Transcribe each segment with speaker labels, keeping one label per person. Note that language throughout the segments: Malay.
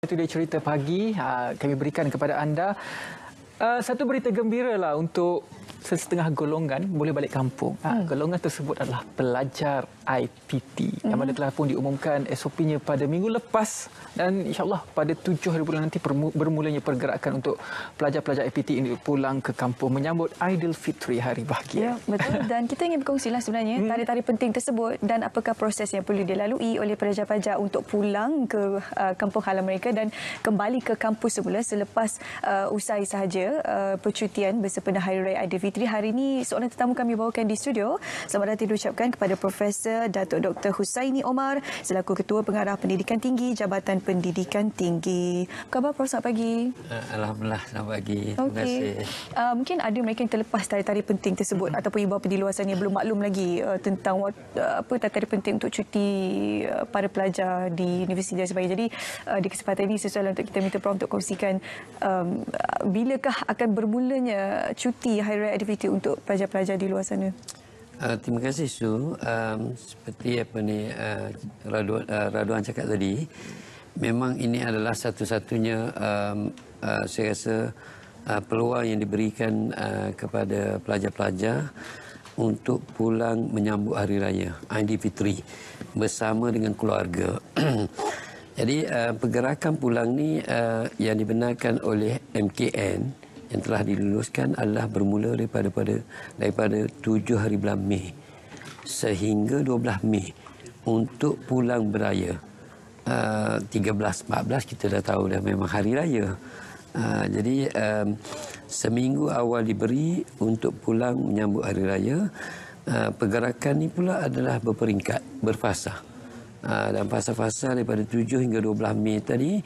Speaker 1: Itu dia cerita pagi uh, kami berikan kepada anda. Uh, satu berita gembira lah untuk sesetengah golongan boleh balik kampung. Hmm. golongan tersebut adalah pelajar IPT yang mana telah pun diumumkan SOP-nya pada minggu lepas dan insyaAllah pada 7 hari bulan nanti bermulanya pergerakan untuk pelajar-pelajar IPT ini pulang ke kampung menyambut Aidilfitri Hari Bahagia.
Speaker 2: Ya, betul. Dan kita ingin berkongsilah sebenarnya hmm. tari-tari penting tersebut dan apakah proses yang perlu dilalui oleh pelajar-pelajar untuk pulang ke uh, kampung halaman mereka dan kembali ke kampus semula selepas uh, usai sahaja uh, percutian bersempena Hari Raya Aidilfitri. Hari ini seorang tetamu kami bawakan di studio. Selamat datang diucapkan kepada Profesor Datuk Dr. Husaini Omar selaku Ketua Pengarah Pendidikan Tinggi Jabatan Pendidikan Tinggi. Apa khabar Prof? Selamat pagi.
Speaker 3: Uh, Alhamdulillah, selamat pagi. Terima okay. kasih.
Speaker 2: Uh, mungkin ada mereka yang terlepas tari-tari penting tersebut mm-hmm. ataupun ibu bapa di luar sana belum maklum lagi uh, tentang uh, apa tari-tari penting untuk cuti uh, para pelajar di universiti dan sebagainya. Jadi uh, di kesempatan ini sesuai untuk kita minta Prof untuk kongsikan um, bilakah akan bermulanya cuti Hari Raya Aidilfitri untuk pelajar-pelajar di luar sana?
Speaker 3: Uh, terima kasih Su. Um, seperti apa ni uh, Raduan, uh, Raduan cakap tadi, memang ini adalah satu-satunya um, uh, saya rasa uh, peluang yang diberikan uh, kepada pelajar-pelajar untuk pulang menyambut hari raya Aidilfitri bersama dengan keluarga. Jadi uh, pergerakan pulang ni uh, yang dibenarkan oleh MKN yang telah diluluskan adalah bermula daripada pada daripada 7 hari bulan Mei sehingga 12 Mei untuk pulang beraya. Uh, 13 14 kita dah tahu dah memang hari raya. Uh, jadi um, seminggu awal diberi untuk pulang menyambut hari raya. Uh, pergerakan ni pula adalah berperingkat, berfasa. Ah, dan fasa-fasa daripada 7 hingga 12 Mei tadi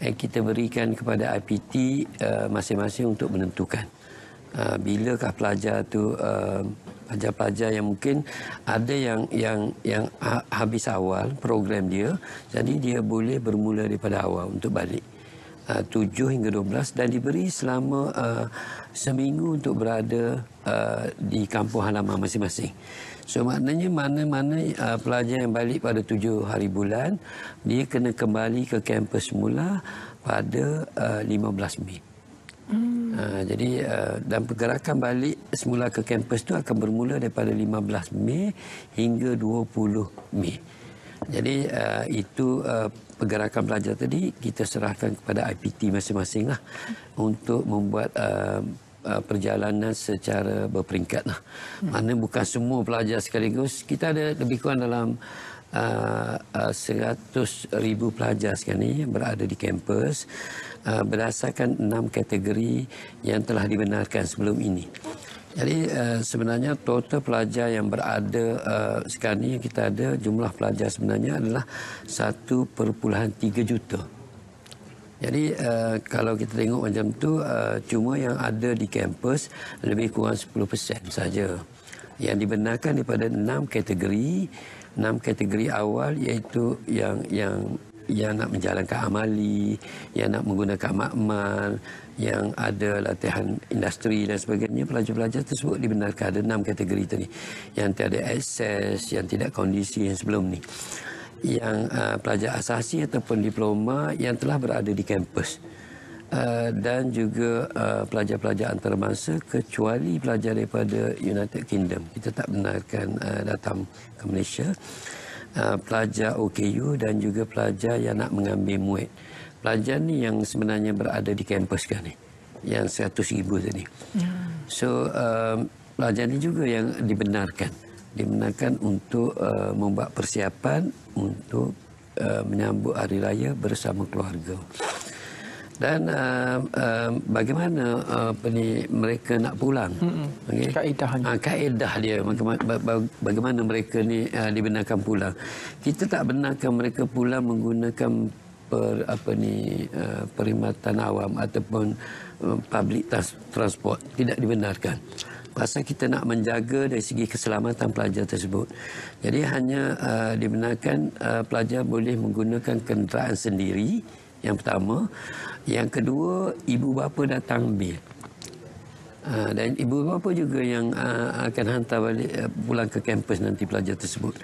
Speaker 3: eh, kita berikan kepada IPT uh, masing-masing untuk menentukan. Uh, bilakah pelajar tu uh, pelajar-pelajar yang mungkin ada yang yang yang ha, habis awal program dia jadi dia boleh bermula daripada awal untuk balik uh, 7 hingga 12 dan diberi selama uh, seminggu untuk berada uh, di kampung halaman masing-masing So maknanya mana-mana uh, pelajar yang balik pada tujuh hari bulan, dia kena kembali ke kampus semula pada uh, 15 Mei. Hmm. Uh, jadi uh, dan pergerakan balik semula ke kampus tu akan bermula daripada 15 Mei hingga 20 Mei. Jadi uh, itu uh, pergerakan pelajar tadi kita serahkan kepada IPT masing-masing lah untuk membuat uh, Uh, perjalanan secara berperingkat. Lah. Hmm. Mana bukan semua pelajar sekaligus. Kita ada lebih kurang dalam uh, uh, 100 ribu pelajar sekarang ini berada di kampus uh, berdasarkan enam kategori yang telah dibenarkan sebelum ini. Jadi uh, sebenarnya total pelajar yang berada uh, sekarang ini yang kita ada jumlah pelajar sebenarnya adalah 1.3 juta. Jadi uh, kalau kita tengok macam tu uh, cuma yang ada di kampus lebih kurang 10% saja. Yang dibenarkan daripada enam kategori, enam kategori awal iaitu yang yang yang nak menjalankan amali, yang nak menggunakan makmal, yang ada latihan industri dan sebagainya, pelajar-pelajar tersebut dibenarkan. Ada enam kategori tadi. Yang tiada akses, yang tidak kondisi yang sebelum ni. Yang uh, pelajar asasi ataupun diploma yang telah berada di kampus. Uh, dan juga uh, pelajar-pelajar antarabangsa kecuali pelajar daripada United Kingdom. Kita tak benarkan uh, datang ke Malaysia. Uh, pelajar OKU dan juga pelajar yang nak mengambil muid pelajar ni yang sebenarnya berada di kampus kan ni yang 100 ribu tadi hmm. so uh, pelajar ni juga yang dibenarkan dibenarkan untuk uh, membuat persiapan untuk uh, menyambut hari raya bersama keluarga. Dan uh, uh, bagaimana uh, apa ni mereka nak pulang?
Speaker 1: Okay. Kaedah
Speaker 3: uh, kaedah dia bagaimana, bagaimana mereka ni uh, dibenarkan pulang. Kita tak benarkan mereka pulang menggunakan per apa ni uh, perkhidmatan awam ataupun uh, public transport tidak dibenarkan pasal kita nak menjaga dari segi keselamatan pelajar tersebut. Jadi hanya uh, dibenarkan uh, pelajar boleh menggunakan kenderaan sendiri yang pertama. Yang kedua, ibu bapa datang ambil. Uh, dan ibu bapa juga yang uh, akan hantar balik uh, pulang ke kampus nanti pelajar tersebut.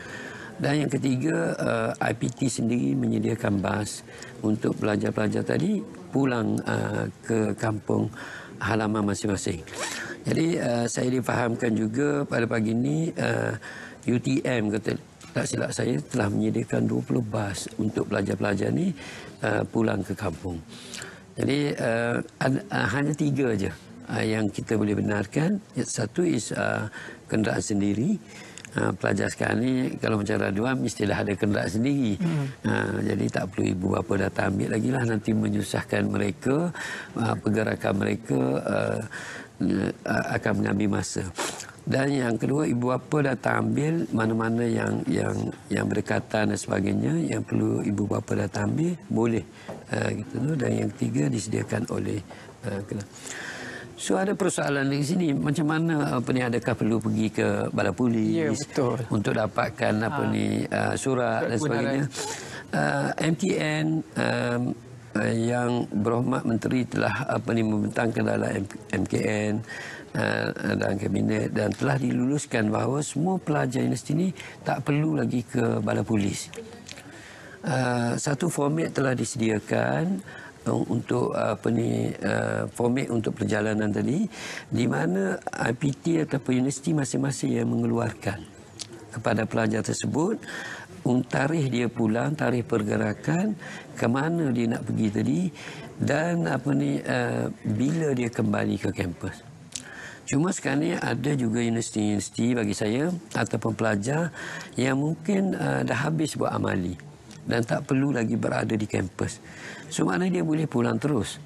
Speaker 3: Dan yang ketiga, uh, IPT sendiri menyediakan bas untuk pelajar-pelajar tadi pulang uh, ke kampung halaman masing-masing. Jadi uh, saya difahamkan juga pada pagi ini uh, UTM kata tak silap saya telah menyediakan 20 bas untuk pelajar-pelajar ni uh, pulang ke kampung. Jadi uh, ada, uh, hanya tiga aja uh, yang kita boleh benarkan. Satu is uh, kenderaan sendiri. Uh, pelajar sekarang ni kalau macam raduan mestilah ada kenderaan sendiri. Hmm. Uh, jadi tak perlu ibu bapa datang ambil lagi lah nanti menyusahkan mereka uh, pergerakan mereka uh, uh, akan mengambil masa. Dan yang kedua ibu bapa datang ambil mana-mana yang yang yang berdekatan dan sebagainya yang perlu ibu bapa datang ambil boleh uh, gitu dan yang ketiga disediakan oleh uh, So ada persoalan di sini macam mana apa ni adakah perlu pergi ke balai polis
Speaker 1: ya, betul.
Speaker 3: untuk dapatkan apa ha. ni uh, surat dan sebagainya. Uh, MTN um, uh, yang berhormat menteri telah apa ni membentangkan dalam MKN uh, dan kabinet dan telah diluluskan bahawa semua pelajar universiti ini tak perlu lagi ke balai polis. Uh, satu format telah disediakan untuk apa ni uh, format untuk perjalanan tadi di mana IPT ataupun universiti masing-masing yang mengeluarkan kepada pelajar tersebut untuk tarikh dia pulang tarikh pergerakan ke mana dia nak pergi tadi dan apa ni uh, bila dia kembali ke kampus. Cuma sekarang ni ada juga universiti-universiti bagi saya ataupun pelajar yang mungkin uh, dah habis buat amali dan tak perlu lagi berada di kampus. So maknanya dia boleh pulang terus.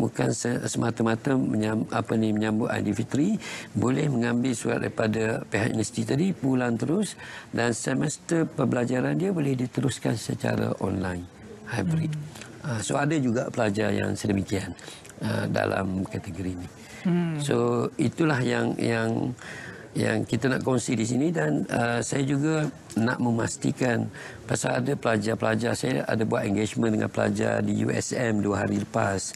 Speaker 3: Bukan semata-mata menyam, apa ni menyambut Aidilfitri, boleh mengambil surat daripada pihak universiti tadi pulang terus dan semester pembelajaran dia boleh diteruskan secara online hybrid. Hmm. So ada juga pelajar yang sedemikian uh, dalam kategori ini. Hmm. So itulah yang yang yang kita nak kongsi di sini dan uh, saya juga nak memastikan pasal ada pelajar-pelajar saya ada buat engagement dengan pelajar di USM dua hari lepas.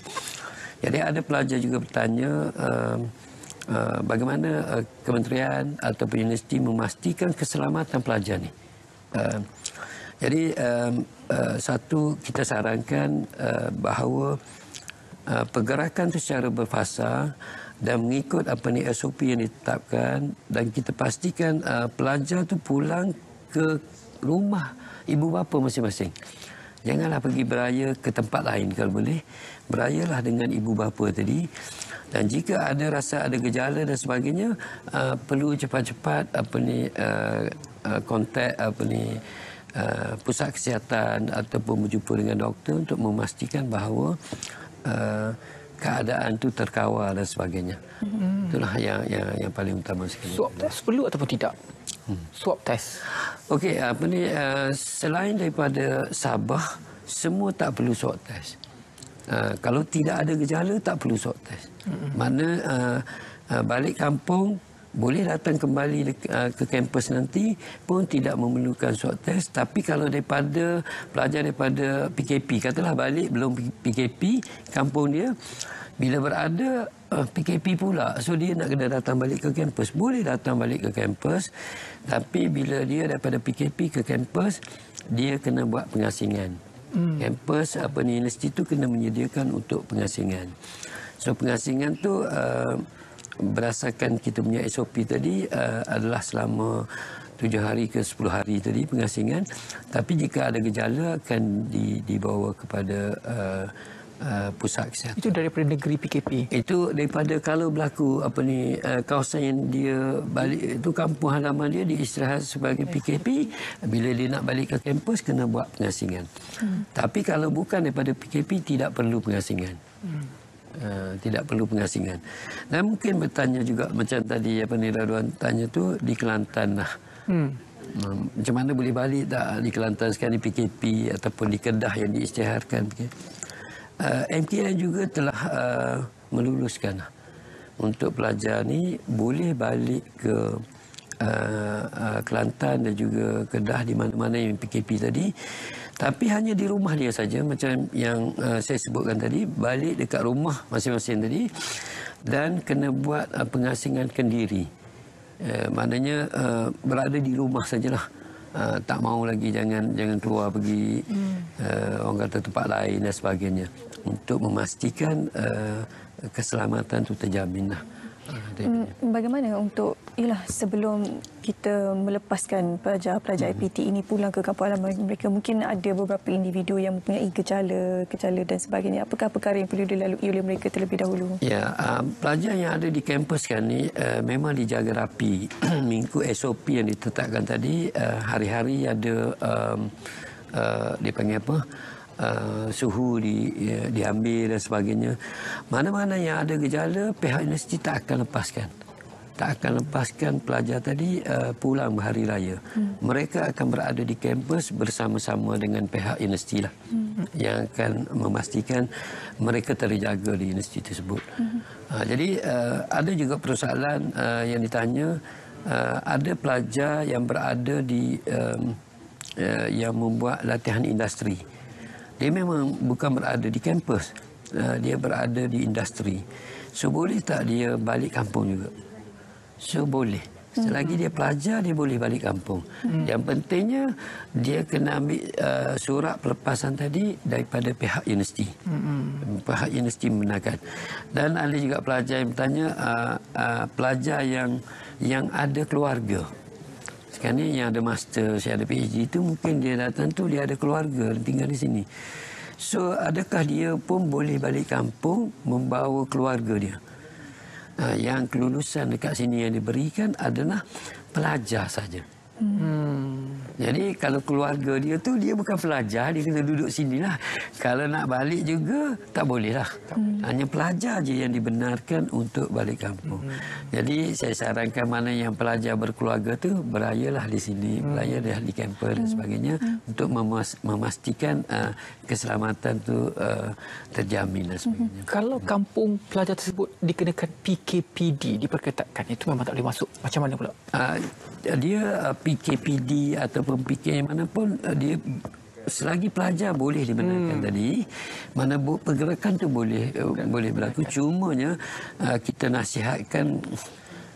Speaker 3: Jadi ada pelajar juga bertanya uh, uh, bagaimana uh, kementerian atau universiti memastikan keselamatan pelajar ni. Uh, jadi um, uh, satu kita sarankan uh, bahawa uh, pergerakan secara berfasa dan mengikut apa ni SOP yang ditetapkan dan kita pastikan uh, pelajar tu pulang ke rumah ibu bapa masing-masing. Janganlah pergi beraya ke tempat lain kalau boleh. Berayalah dengan ibu bapa tadi. Dan jika ada rasa ada gejala dan sebagainya, uh, perlu cepat-cepat apa ni uh, uh, kontak apa ni uh, pusat kesihatan ataupun berjumpa dengan doktor untuk memastikan bahawa uh, keadaan tu terkawal dan sebagainya. Hmm. Itulah yang yang yang paling utama sekali.
Speaker 1: Swab test perlu ataupun tidak? Hmm. Swab test.
Speaker 3: Okey, apa ni uh, selain daripada Sabah, semua tak perlu swab test. Uh, kalau tidak ada gejala tak perlu swab test. Hmm. Mana uh, uh, balik kampung boleh datang kembali uh, ke kampus nanti pun tidak memerlukan swab test. Tapi kalau daripada pelajar daripada PKP katalah balik belum PKP kampung dia bila berada uh, PKP pula. So dia nak kena datang balik ke kampus. Boleh datang balik ke kampus tapi bila dia daripada PKP ke kampus dia kena buat pengasingan. Hmm. kampus apa ni universiti tu kena menyediakan untuk pengasingan. So pengasingan tu uh, berdasarkan kita punya SOP tadi uh, adalah selama tujuh hari ke sepuluh hari tadi pengasingan. Tapi jika ada gejala akan di, dibawa kepada uh, uh, pusat kesihatan.
Speaker 1: Itu daripada negeri PKP
Speaker 3: itu daripada kalau berlaku apa ni uh, kawasan yang dia balik itu kampung halaman dia diistirahat sebagai PKP bila dia nak balik ke kampus kena buat pengasingan. Hmm. tapi kalau bukan daripada PKP tidak perlu pengasingan. Hmm. Uh, tidak perlu pengasingan. Dan mungkin bertanya juga macam tadi apa ni Radwan tanya tu di Kelantan lah. Hmm. Um, macam mana boleh balik tak di Kelantan sekarang di PKP ataupun di Kedah yang diisytiharkan. Uh, MKN juga telah uh, meluluskan untuk pelajar ni boleh balik ke uh, uh, Kelantan dan juga Kedah di mana-mana yang PKP tadi tapi hanya di rumah dia saja macam yang uh, saya sebutkan tadi balik dekat rumah masing-masing tadi dan kena buat uh, pengasingan kendiri uh, maknanya uh, berada di rumah sajalah uh, tak mau lagi jangan jangan keluar pergi hmm. uh, orang kata tempat lain dan sebagainya untuk memastikan uh, keselamatan itu terjamin lah.
Speaker 2: Hmm, bagaimana untuk ialah sebelum kita melepaskan pelajar-pelajar hmm. IPT ini pulang ke kampung halaman mereka mungkin ada beberapa individu yang mempunyai gejala, gejala dan sebagainya. Apakah perkara yang perlu dilalui oleh mereka terlebih dahulu?
Speaker 3: Ya, uh, pelajar yang ada di kampus kan ni uh, memang dijaga rapi. Minggu SOP yang ditetapkan tadi uh, hari-hari ada um, uh, dipanggil apa? Uh, suhu di, ya, diambil dan sebagainya. Mana-mana yang ada gejala, pihak universiti tak akan lepaskan. Tak akan lepaskan pelajar tadi uh, pulang berhari raya. Hmm. Mereka akan berada di kampus bersama-sama dengan pihak universiti lah. Hmm. Yang akan memastikan mereka terjaga di universiti tersebut. Hmm. Uh, jadi uh, ada juga persoalan uh, yang ditanya, uh, ada pelajar yang berada di um, uh, yang membuat latihan industri dia memang bukan berada di kampus. Uh, dia berada di industri. So boleh tak dia balik kampung juga? So boleh. Selagi dia pelajar dia boleh balik kampung. Hmm. yang pentingnya dia kena ambil uh, surat pelepasan tadi daripada pihak universiti. Hmm. pihak universiti membenarkan. Dan ada juga pelajar yang bertanya uh, uh, pelajar yang yang ada keluarga sekarang ni yang ada master, saya ada PhD itu mungkin dia datang tu dia ada keluarga tinggal di sini. So adakah dia pun boleh balik kampung membawa keluarga dia? Ha, yang kelulusan dekat sini yang diberikan adalah pelajar saja. Hmm. Jadi kalau keluarga dia tu dia bukan pelajar dia kena duduk sini lah. Kalau nak balik juga tak boleh lah. Hmm. Hanya pelajar je yang dibenarkan untuk balik kampung. Hmm. Jadi saya sarankan mana yang pelajar berkeluarga tu berayalah di sini, hmm. beraya di kampus hmm. dan sebagainya hmm. untuk memas- memastikan uh, keselamatan tu uh, terjamin dan sebagainya.
Speaker 1: Hmm. Kalau kampung pelajar tersebut dikenakan PKPD diperketatkan itu memang tak boleh masuk. Macam mana pula? Uh,
Speaker 3: dia uh, PKPD ataupun PK mana pun uh, dia selagi pelajar boleh dibenarkan hmm. tadi mana pergerakan tu boleh uh, boleh berlaku cumanya uh, kita nasihatkan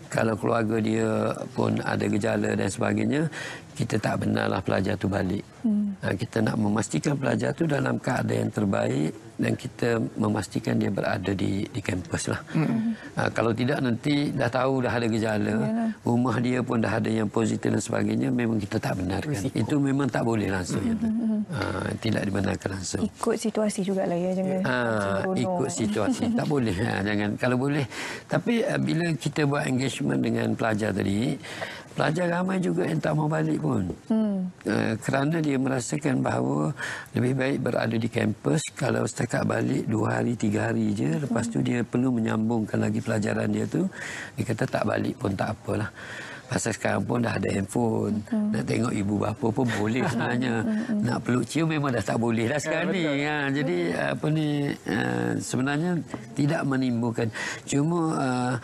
Speaker 3: kalau keluarga dia pun ada gejala dan sebagainya kita tak benarlah pelajar tu balik hmm. uh, kita nak memastikan pelajar tu dalam keadaan yang terbaik dan kita memastikan dia berada di di kampus lah. Hmm. Uh, kalau tidak nanti dah tahu dah ada gejala, Yalah. rumah dia pun dah ada yang positif dan sebagainya, memang kita tak benarkan. Risiko. Itu memang tak boleh langsung. Hmm. Uh, tidak dibenarkan langsung.
Speaker 2: Ikut situasi juga lah ya. Jangan
Speaker 3: uh, ikut situasi. tak boleh. Uh, jangan. Kalau boleh. Tapi uh, bila kita buat engagement dengan pelajar tadi, pelajar ramai juga yang tak mau balik pun. Hmm. Uh, kerana dia merasakan bahawa lebih baik berada di kampus kalau setakat balik dua hari, tiga hari je. Lepas hmm. tu dia perlu menyambungkan lagi pelajaran dia tu. Dia kata tak balik pun tak apalah. Pasal sekarang pun dah ada handphone. Hmm. Nak tengok ibu bapa pun boleh sebenarnya. Hmm. Nak peluk cium memang dah tak boleh dah sekarang ya, ni. Ha, jadi apa ni uh, sebenarnya tidak menimbulkan. Cuma uh,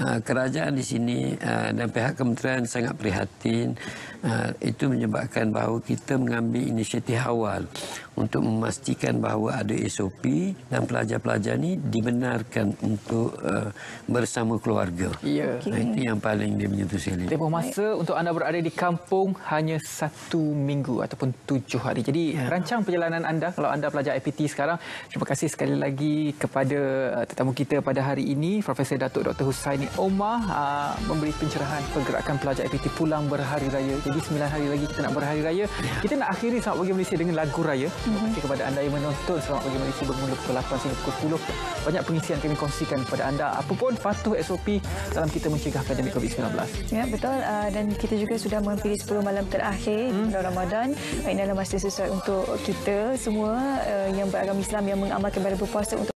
Speaker 3: uh, kerajaan di sini uh, dan pihak kementerian sangat prihatin. Uh, itu menyebabkan bahawa kita mengambil inisiatif awal untuk memastikan bahawa ada SOP dan pelajar-pelajar ini dibenarkan untuk uh, bersama keluarga.
Speaker 1: Ya.
Speaker 3: Okay. Nah, itu yang paling dia menyentuh sekali.
Speaker 1: Tempoh masa Baik. untuk anda berada di kampung hanya satu minggu ataupun tujuh hari. Jadi ya. rancang perjalanan anda kalau anda pelajar IPT sekarang. Terima kasih sekali lagi kepada uh, tetamu kita pada hari ini Profesor Datuk Dr. Husaini Omar uh, memberi pencerahan pergerakan pelajar IPT pulang berhari raya. Jadi lagi 9 hari lagi kita nak berhari raya. Ya. Kita nak akhiri Selamat Pagi Malaysia dengan lagu raya. Terima kasih kepada anda yang menonton Selamat Pagi Malaysia bermula pukul 8 hingga pukul 10. Banyak pengisian kami kongsikan kepada anda. Apapun patuh SOP dalam kita mencegah pandemik COVID-19.
Speaker 2: Ya, betul. Uh, dan kita juga sudah menghampiri 10 malam terakhir hmm. bulan Ramadan. Ini adalah masa sesuai untuk kita semua uh, yang beragama Islam yang mengamalkan ibadah berpuasa untuk